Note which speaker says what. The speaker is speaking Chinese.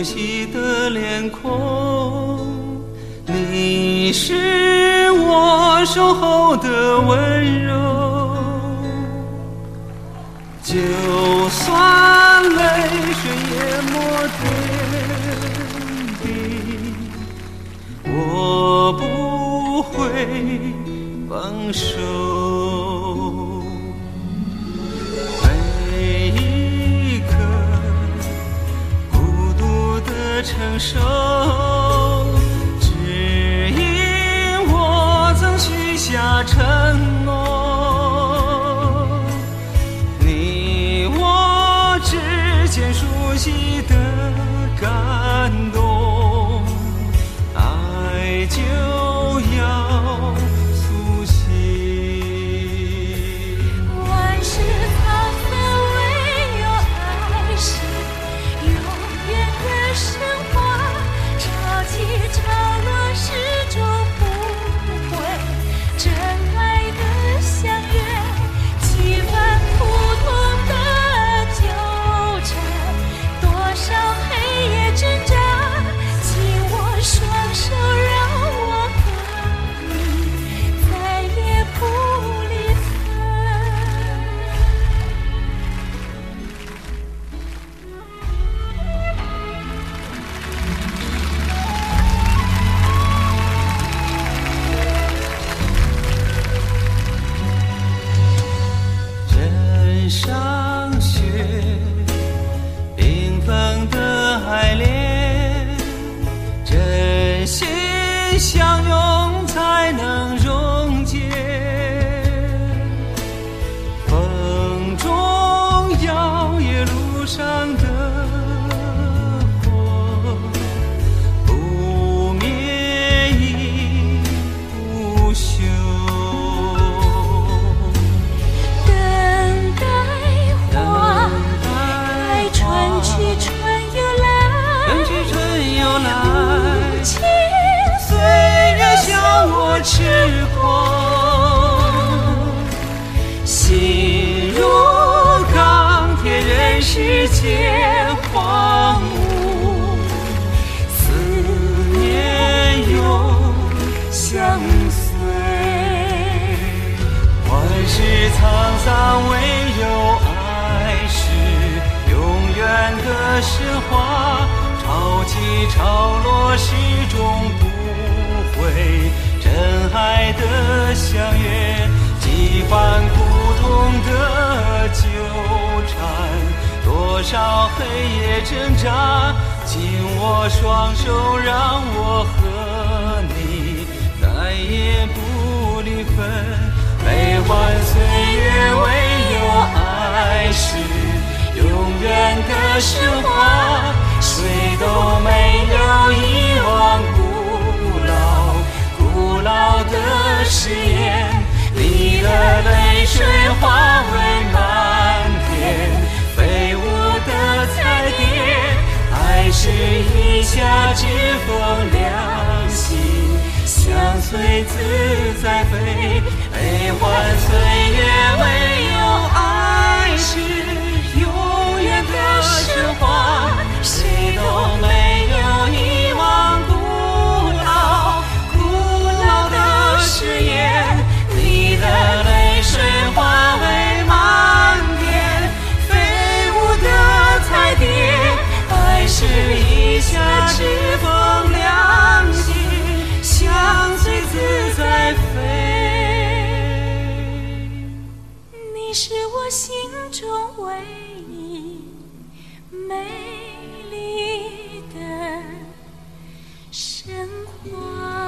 Speaker 1: 熟悉的脸孔，你是我守候的温柔。就算泪水淹没天地，我不会放手。受，只因我曾许下承诺。你我之间熟悉的感动，爱就要
Speaker 2: 春去春又来，
Speaker 1: 春去春又来。
Speaker 2: 无，情
Speaker 1: 岁月笑我痴狂，心如钢铁，任世界。神话。潮起潮落，始终不会真爱的相约。几番苦痛的纠缠，多少黑夜挣扎，紧握双手，让我和你再也不神话。谁都没有遗忘古老古老的誓言，你的泪水化为漫天飞舞的彩蝶。爱是一下之风凉心，相随自在飞。悲欢岁笔下纸风两心相随自在飞你是我心中唯一美丽的神话。